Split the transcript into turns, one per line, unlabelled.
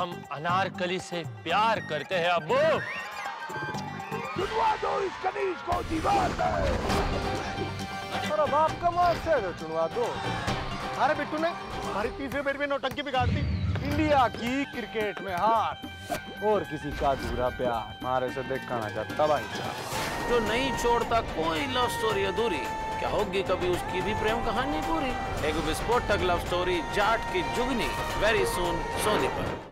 हम अनारकली से प्यार करते हैं अबू।
चुनवा दो इस कनीज को दीवार में
अरे बाप का मार से चुनवा दो। अरे बिट्टू ने हमारी तीसरे बेट में नौटंकी बिगाड़ दी। इंडिया की क्रिकेट में हार। और किसी का अधूरा प्यार हमारे से देखना ना चाहता भाई
जो नहीं छोड़ता कोई लव स्टोरी अधूरी क्या होगी कभी उसकी भी प्रेम कहानी पूरी? एक विस्फोटक लव स्टोरी जाट की जुगनी वेरी सुन सोनी पर।